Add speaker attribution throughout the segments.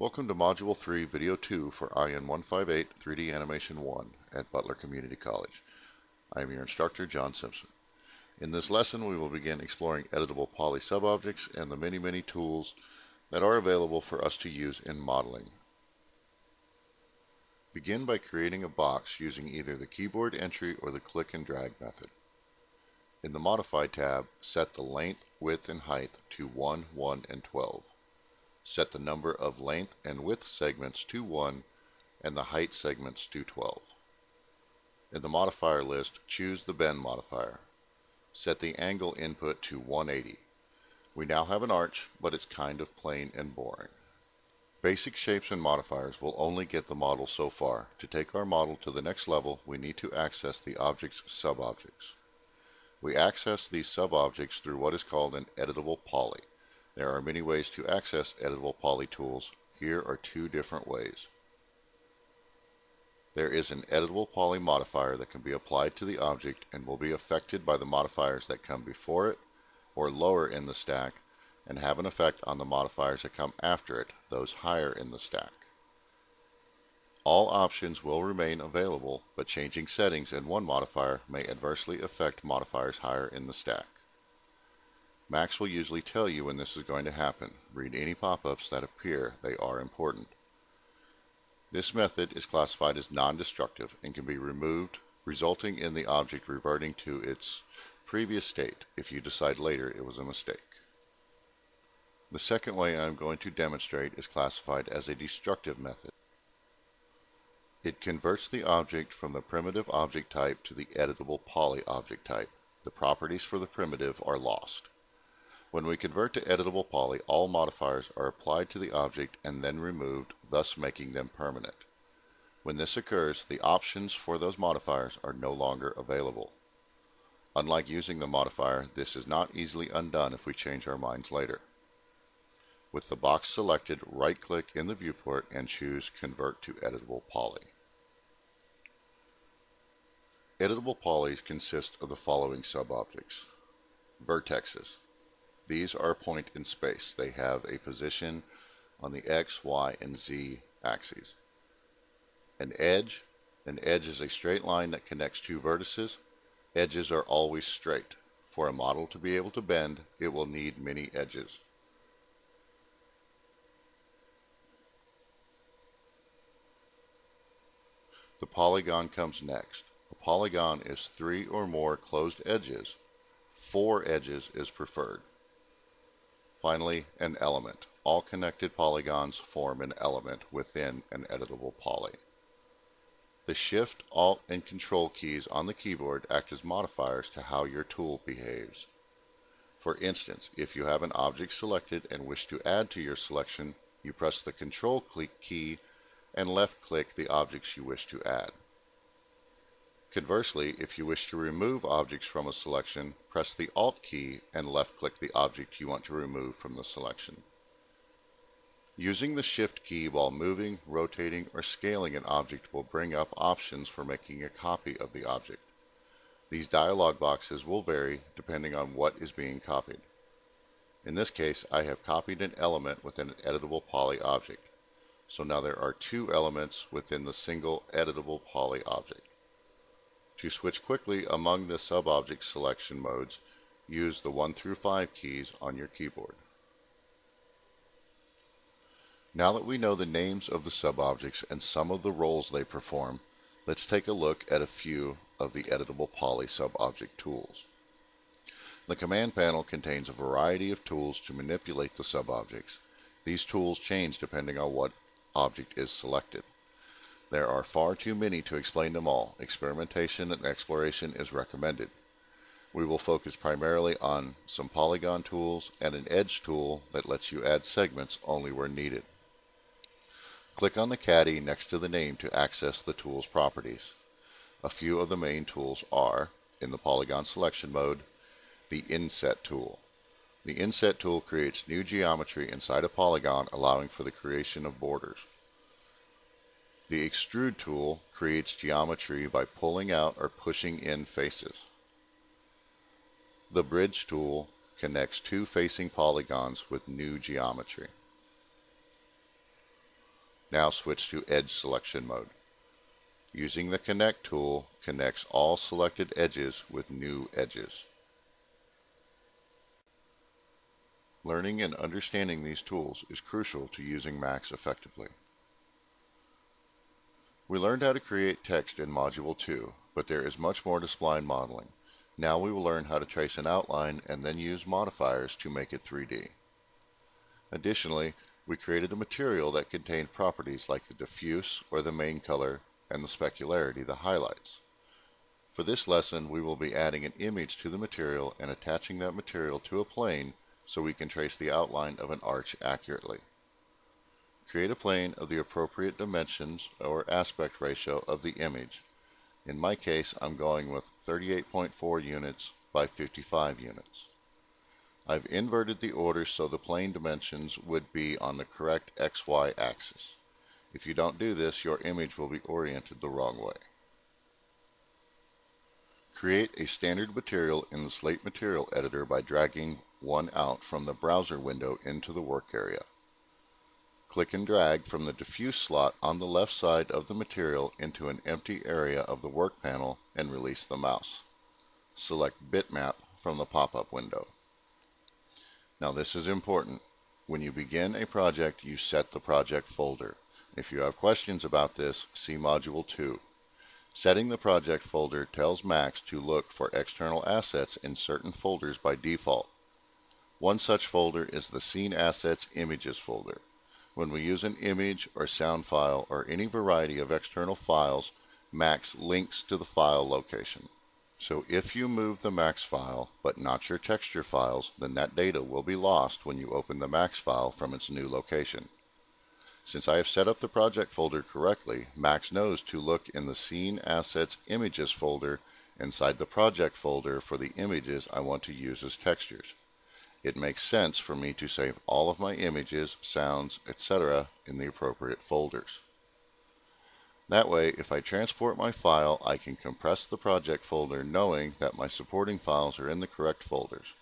Speaker 1: Welcome to Module 3, Video 2 for IN158 3D Animation 1 at Butler Community College. I am your instructor, Jon Simpson. In this lesson, we will begin exploring editable poly subobjects and the many, many tools that are available for us to use in modeling. Begin by creating a box using either the keyboard entry or the click and drag method. In the Modify tab, set the length, width, and height to 1, 1, and 12. Set the number of length and width segments to 1 and the height segments to 12. In the modifier list, choose the bend modifier. Set the angle input to 180. We now have an arch, but it's kind of plain and boring. Basic shapes and modifiers will only get the model so far. To take our model to the next level, we need to access the object's subobjects. We access these subobjects through what is called an editable poly. There are many ways to access editable poly tools. Here are two different ways. There is an editable poly modifier that can be applied to the object and will be affected by the modifiers that come before it or lower in the stack and have an effect on the modifiers that come after it, those higher in the stack. All options will remain available, but changing settings in one modifier may adversely affect modifiers higher in the stack. Max will usually tell you when this is going to happen. Read any pop-ups that appear. They are important. This method is classified as non-destructive and can be removed, resulting in the object reverting to its previous state if you decide later it was a mistake. The second way I am going to demonstrate is classified as a destructive method. It converts the object from the primitive object type to the editable poly object type. The properties for the primitive are lost. When we convert to editable poly, all modifiers are applied to the object and then removed, thus making them permanent. When this occurs, the options for those modifiers are no longer available. Unlike using the modifier, this is not easily undone if we change our minds later. With the box selected, right-click in the viewport and choose Convert to Editable Poly. Editable polys consist of the following subobjects. Vertexes. These are point in space. They have a position on the X, Y, and Z axes. An edge. An edge is a straight line that connects two vertices. Edges are always straight. For a model to be able to bend, it will need many edges. The polygon comes next. A polygon is three or more closed edges. Four edges is preferred. Finally, an element. All connected polygons form an element within an editable poly. The Shift, Alt, and Control keys on the keyboard act as modifiers to how your tool behaves. For instance, if you have an object selected and wish to add to your selection, you press the Control click key and left-click the objects you wish to add. Conversely, if you wish to remove objects from a selection, press the Alt key and left-click the object you want to remove from the selection. Using the Shift key while moving, rotating, or scaling an object will bring up options for making a copy of the object. These dialog boxes will vary depending on what is being copied. In this case, I have copied an element within an editable poly object. So now there are two elements within the single editable poly object. To switch quickly among the sub-object selection modes, use the 1 through 5 keys on your keyboard. Now that we know the names of the sub-objects and some of the roles they perform, let's take a look at a few of the editable poly sub-object tools. The command panel contains a variety of tools to manipulate the sub-objects. These tools change depending on what object is selected. There are far too many to explain them all. Experimentation and exploration is recommended. We will focus primarily on some polygon tools and an edge tool that lets you add segments only where needed. Click on the caddy next to the name to access the tool's properties. A few of the main tools are, in the polygon selection mode, the Inset tool. The Inset tool creates new geometry inside a polygon allowing for the creation of borders. The Extrude tool creates geometry by pulling out or pushing in faces. The Bridge tool connects two facing polygons with new geometry. Now switch to Edge Selection mode. Using the Connect tool connects all selected edges with new edges. Learning and understanding these tools is crucial to using Max effectively. We learned how to create text in Module 2, but there is much more to spline modeling. Now we will learn how to trace an outline and then use modifiers to make it 3D. Additionally, we created a material that contained properties like the diffuse or the main color and the specularity, the highlights. For this lesson, we will be adding an image to the material and attaching that material to a plane so we can trace the outline of an arch accurately. Create a plane of the appropriate dimensions or aspect ratio of the image. In my case, I'm going with 38.4 units by 55 units. I've inverted the order so the plane dimensions would be on the correct XY axis. If you don't do this, your image will be oriented the wrong way. Create a standard material in the Slate Material Editor by dragging one out from the browser window into the work area. Click and drag from the diffuse slot on the left side of the material into an empty area of the work panel and release the mouse. Select Bitmap from the pop-up window. Now this is important. When you begin a project, you set the project folder. If you have questions about this, see Module 2. Setting the project folder tells Max to look for external assets in certain folders by default. One such folder is the Scene Assets Images folder. When we use an image or sound file or any variety of external files, Max links to the file location. So if you move the Max file, but not your texture files, then that data will be lost when you open the Max file from its new location. Since I have set up the project folder correctly, Max knows to look in the Scene Assets Images folder inside the project folder for the images I want to use as textures. It makes sense for me to save all of my images, sounds, etc. in the appropriate folders. That way, if I transport my file, I can compress the project folder knowing that my supporting files are in the correct folders.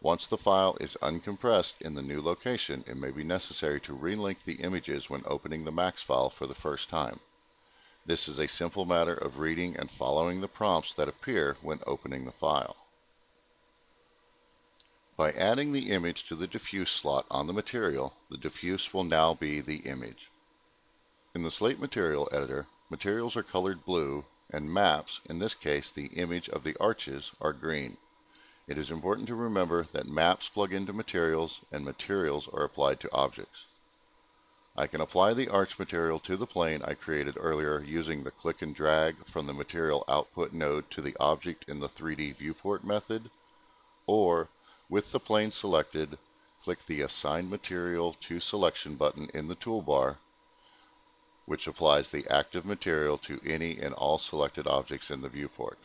Speaker 1: Once the file is uncompressed in the new location, it may be necessary to relink the images when opening the Max file for the first time. This is a simple matter of reading and following the prompts that appear when opening the file. By adding the image to the diffuse slot on the material, the diffuse will now be the image. In the Slate Material Editor, materials are colored blue and maps, in this case the image of the arches, are green. It is important to remember that maps plug into materials and materials are applied to objects. I can apply the arch material to the plane I created earlier using the click and drag from the material output node to the object in the 3D viewport method, or with the plane selected, click the Assign Material to Selection button in the toolbar which applies the active material to any and all selected objects in the viewport.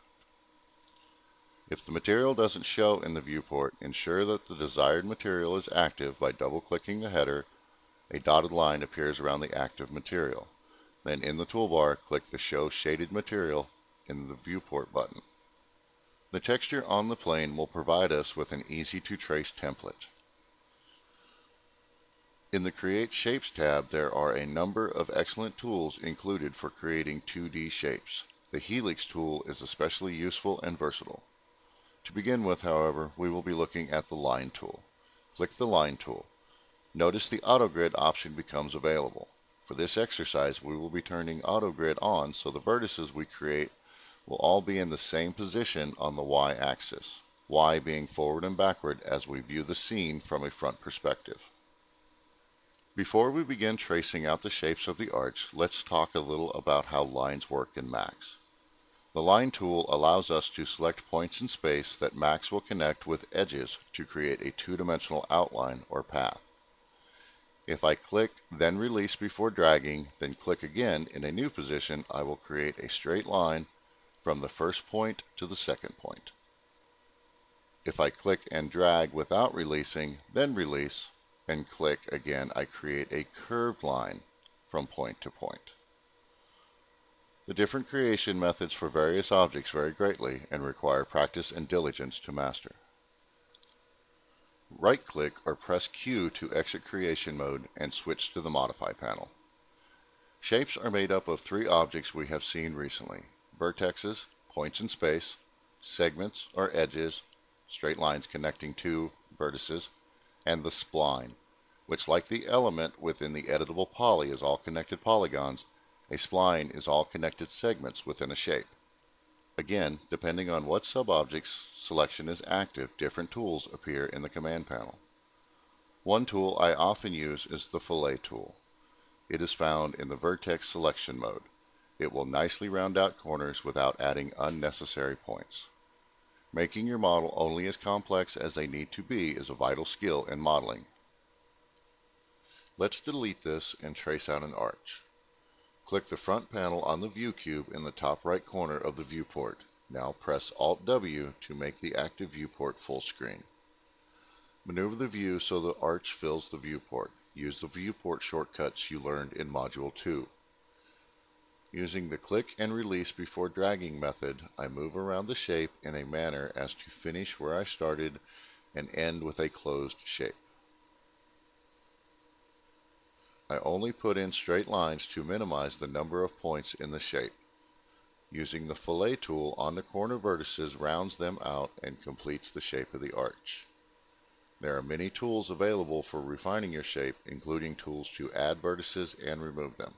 Speaker 1: If the material doesn't show in the viewport, ensure that the desired material is active by double-clicking the header. A dotted line appears around the active material. Then in the toolbar, click the Show Shaded Material in the Viewport button. The texture on the plane will provide us with an easy-to-trace template. In the Create Shapes tab, there are a number of excellent tools included for creating 2D shapes. The Helix tool is especially useful and versatile. To begin with, however, we will be looking at the Line tool. Click the Line tool. Notice the AutoGrid option becomes available. For this exercise, we will be turning AutoGrid on so the vertices we create will all be in the same position on the y-axis, y being forward and backward as we view the scene from a front perspective. Before we begin tracing out the shapes of the arch, let's talk a little about how lines work in Max. The Line tool allows us to select points in space that Max will connect with edges to create a two-dimensional outline or path. If I click, then release before dragging, then click again in a new position, I will create a straight line from the first point to the second point. If I click and drag without releasing, then release, and click again, I create a curved line from point to point. The different creation methods for various objects vary greatly and require practice and diligence to master. Right-click or press Q to exit creation mode and switch to the Modify panel. Shapes are made up of three objects we have seen recently. Vertexes, points in space, segments or edges, straight lines connecting two vertices, and the spline, which like the element within the editable poly is all connected polygons, a spline is all connected segments within a shape. Again, depending on what subobjects selection is active, different tools appear in the command panel. One tool I often use is the fillet tool. It is found in the vertex selection mode. It will nicely round out corners without adding unnecessary points. Making your model only as complex as they need to be is a vital skill in modeling. Let's delete this and trace out an arch. Click the front panel on the view cube in the top right corner of the viewport. Now press Alt W to make the active viewport full screen. Maneuver the view so the arch fills the viewport. Use the viewport shortcuts you learned in Module 2. Using the click and release before dragging method, I move around the shape in a manner as to finish where I started and end with a closed shape. I only put in straight lines to minimize the number of points in the shape. Using the fillet tool on the corner vertices rounds them out and completes the shape of the arch. There are many tools available for refining your shape, including tools to add vertices and remove them.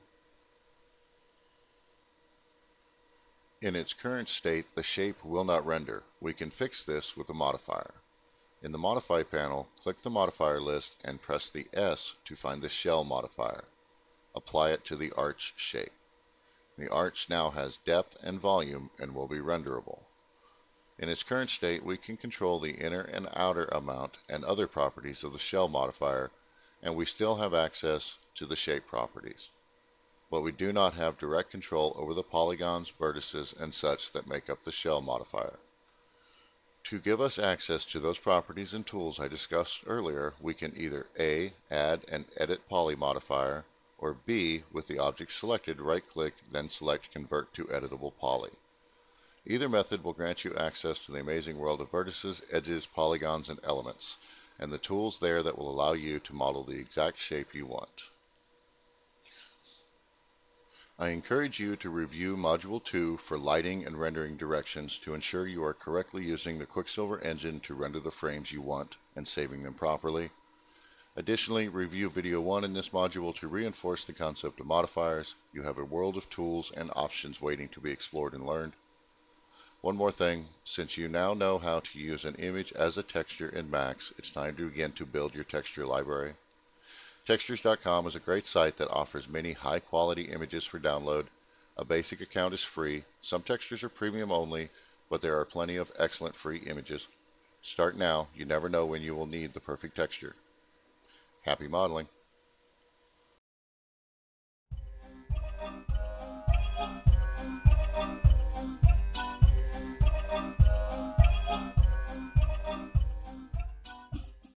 Speaker 1: In its current state, the shape will not render. We can fix this with a modifier. In the Modify panel, click the modifier list and press the S to find the Shell modifier. Apply it to the arch shape. The arch now has depth and volume and will be renderable. In its current state, we can control the inner and outer amount and other properties of the shell modifier, and we still have access to the shape properties. But we do not have direct control over the polygons, vertices, and such that make up the shell modifier. To give us access to those properties and tools I discussed earlier, we can either A. Add an Edit Poly modifier, or B. With the object selected, right-click, then select Convert to Editable Poly. Either method will grant you access to the amazing world of vertices, edges, polygons, and elements, and the tools there that will allow you to model the exact shape you want. I encourage you to review Module 2 for lighting and rendering directions to ensure you are correctly using the Quicksilver engine to render the frames you want and saving them properly. Additionally, review Video 1 in this module to reinforce the concept of modifiers. You have a world of tools and options waiting to be explored and learned. One more thing, since you now know how to use an image as a texture in Max, it's time to begin to build your texture library. Textures.com is a great site that offers many high quality images for download. A basic account is free. Some textures are premium only, but there are plenty of excellent free images. Start now, you never know when you will need the perfect texture. Happy modeling!